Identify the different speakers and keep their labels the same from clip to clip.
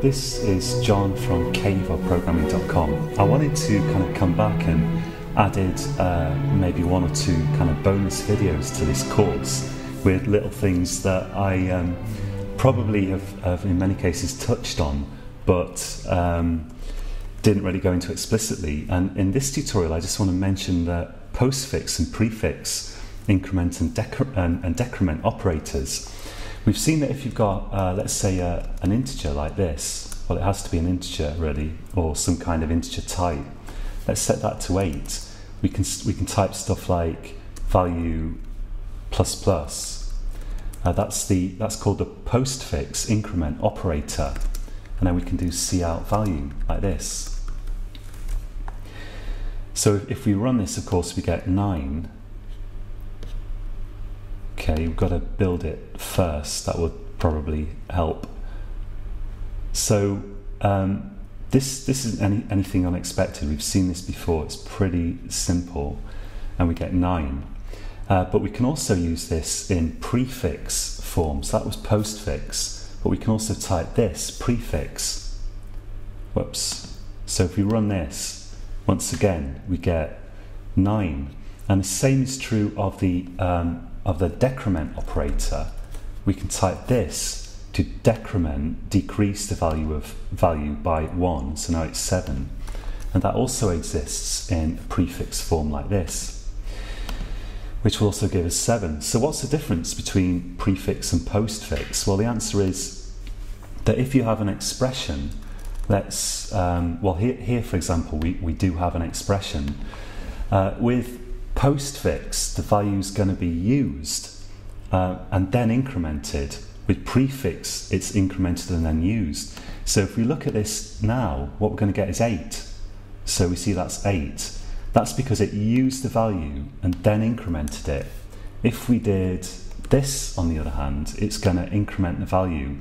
Speaker 1: This is John from caveofprogramming.com. I wanted to kind of come back and added uh, maybe one or two kind of bonus videos to this course with little things that I um, probably have, have, in many cases touched on, but um, didn't really go into explicitly. And in this tutorial, I just want to mention that postfix and prefix increment and, decre- and, and decrement operators We've seen that if you've got, uh, let's say, uh, an integer like this, well, it has to be an integer really, or some kind of integer type. Let's set that to 8. We can, we can type stuff like value plus plus. Uh, that's, the, that's called the postfix increment operator. And then we can do cout value like this. So if we run this, of course, we get 9 okay, you've got to build it first. That would probably help. So um, this this isn't any, anything unexpected. We've seen this before. It's pretty simple, and we get nine. Uh, but we can also use this in prefix form. So that was postfix, but we can also type this prefix. Whoops. So if we run this, once again, we get nine. And the same is true of the um, of the decrement operator, we can type this to decrement, decrease the value of value by 1, so now it's 7. And that also exists in a prefix form like this, which will also give us 7. So what's the difference between prefix and postfix? Well, the answer is that if you have an expression, let's, um, well, here, here, for example, we, we do have an expression. Uh, with postfix, the value is going to be used uh, and then incremented. With prefix, it's incremented and then used. So if we look at this now, what we're going to get is 8. So we see that's 8. That's because it used the value and then incremented it. If we did this, on the other hand, it's going to increment the value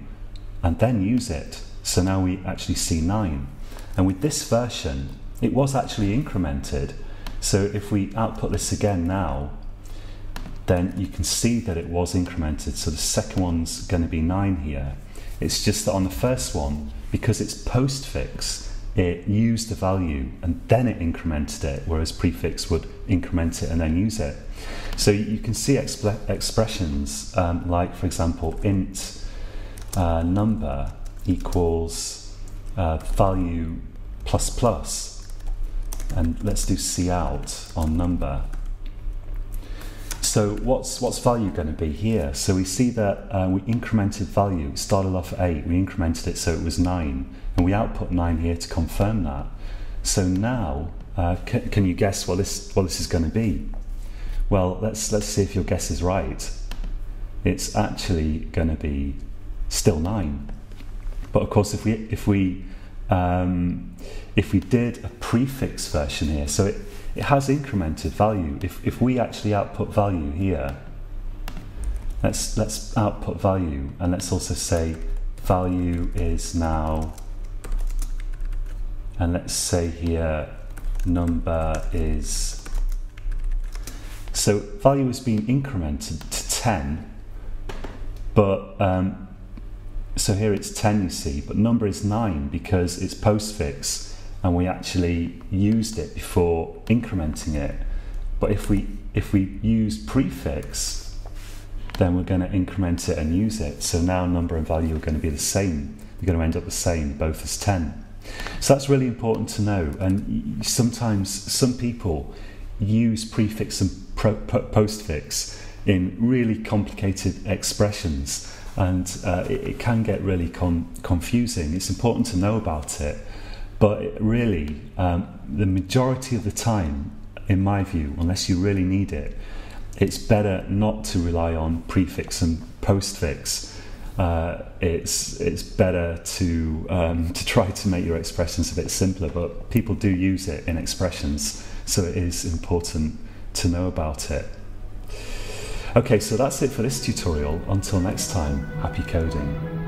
Speaker 1: and then use it. So now we actually see 9. And with this version, it was actually incremented so if we output this again now, then you can see that it was incremented. So the second one's going to be 9 here. It's just that on the first one, because it's postfix, it used the value and then it incremented it, whereas prefix would increment it and then use it. So you can see exp expressions um, like, for example, int uh, number equals uh, value plus plus and let's do cout on number. So what's what's value going to be here? So we see that uh, we incremented value. It started off at eight. We incremented it so it was nine, and we output nine here to confirm that. So now, uh, can, can you guess what this what this is going to be? Well, let's let's see if your guess is right. It's actually going to be still nine. But of course, if we if we um, if we did a prefix version here, so it, it has incremented value. If, if we actually output value here, let's, let's output value and let's also say value is now, and let's say here number is, so value is being incremented to 10, but um, so here it's 10 you see, but number is 9 because it's postfix and we actually used it before incrementing it. But if we if we use prefix, then we're going to increment it and use it. So now number and value are going to be the same. They're going to end up the same, both as 10. So that's really important to know. And sometimes some people use prefix and postfix in really complicated expressions and uh, it, it, can get really con- confusing. It's important to know about it, but really, um, the majority of the time, in my view, unless you really need it, it's better not to rely on prefix and postfix. Uh, it's it's better to um, to try to make your expressions a bit simpler, but people do use it in expressions, so it is important to know about it. Okay, so that's it for this tutorial. Until next time, happy coding.